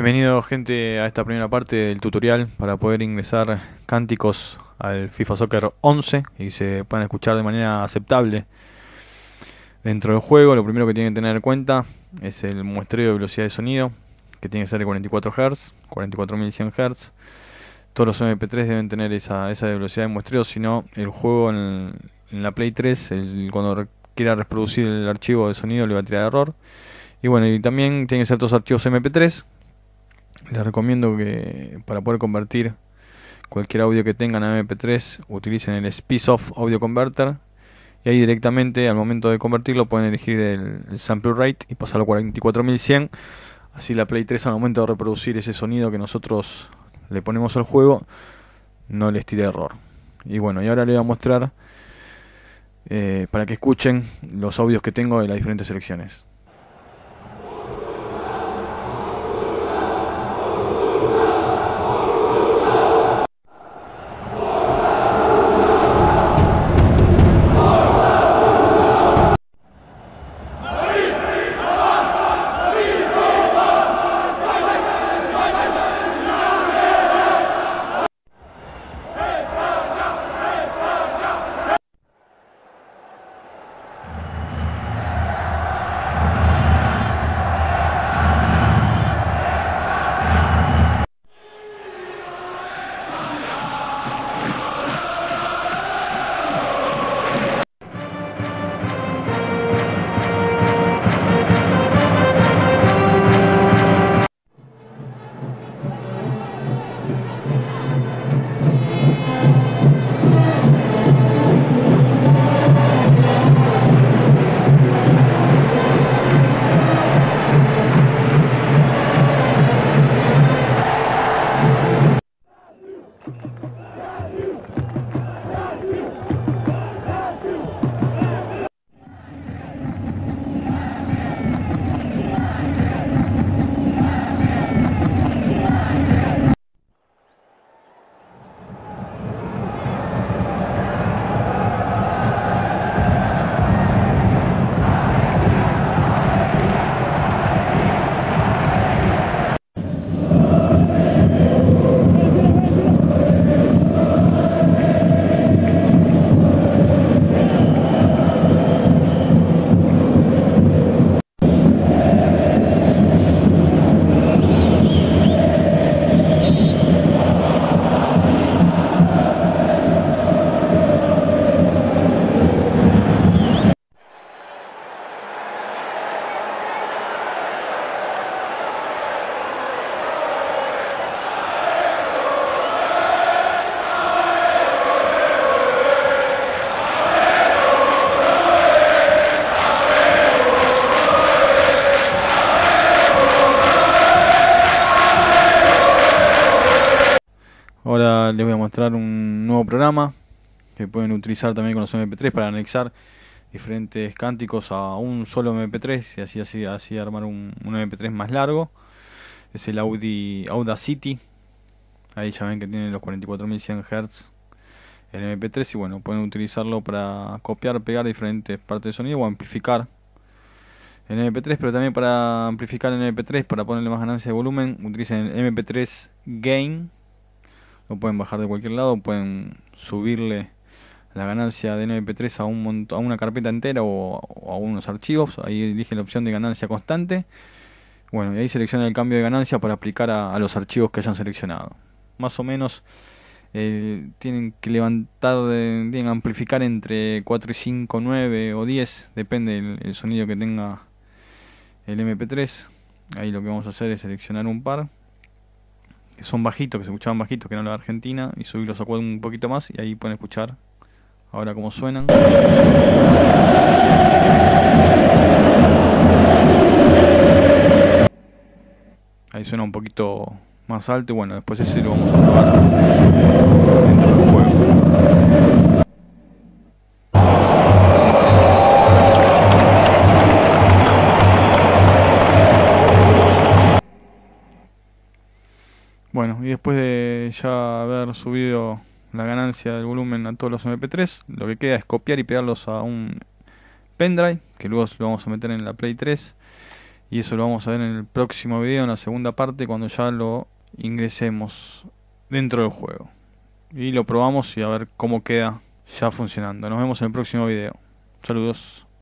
Bienvenido gente a esta primera parte del tutorial para poder ingresar cánticos al FIFA Soccer 11 y se puedan escuchar de manera aceptable dentro del juego. Lo primero que tienen que tener en cuenta es el muestreo de velocidad de sonido que tiene que ser de 44 Hz, 44100 Hz. Todos los MP3 deben tener esa, velocidad de muestreo, si no el juego en, la Play 3 cuando quiera reproducir el archivo de sonido le va a tirar error. Y bueno, y también tienen que ser todos archivos MP3 les recomiendo que para poder convertir cualquier audio que tengan a MP3 utilicen el Speesoft Audio Converter y ahí directamente al momento de convertirlo pueden elegir el, sample rate y pasarlo a 44100 así la Play 3 al momento de reproducir ese sonido que nosotros le ponemos al juego no les tire error. Y bueno y ahora les voy a mostrar eh, para que escuchen los audios que tengo de las diferentes selecciones Ahora les voy a mostrar un nuevo programa que pueden utilizar también con los MP3 para anexar diferentes cánticos a un solo MP3 y así así, así armar un, MP3 más largo. Es el Audi Audacity. Ahí ya ven que tiene los 44.100 Hz en MP3 y bueno, pueden utilizarlo para copiar, pegar diferentes partes de sonido o amplificar en MP3, pero también para amplificar en MP3, para ponerle más ganancia de volumen, utilicen el MP3 Gain lo pueden bajar de cualquier lado, pueden subirle la ganancia de MP3 a, un a una carpeta entera o, a unos archivos. Ahí eligen la opción de ganancia constante. Bueno, y ahí seleccionan el cambio de ganancia para aplicar a, los archivos que hayan seleccionado. Más o menos eh, tienen que levantar, tienen que amplificar entre 4 y 5, 9 o 10, depende del sonido que tenga el MP3. Ahí lo que vamos a hacer es seleccionar un par que son bajitos, que se escuchaban bajitos, que no la de Argentina, y subirlos a un poquito más y ahí pueden escuchar ahora cómo suenan. Ahí suena un poquito más alto y bueno, después ese lo vamos a probar dentro del juego. Ya haber subido la ganancia del volumen a todos los MP3, lo que queda es copiar y pegarlos a un pendrive, que luego lo vamos a meter en la Play 3. Y eso lo vamos a ver en el próximo video, en la segunda parte, cuando ya lo ingresemos dentro del juego. Y lo probamos y a ver cómo queda ya funcionando. Nos vemos en el próximo video. Saludos.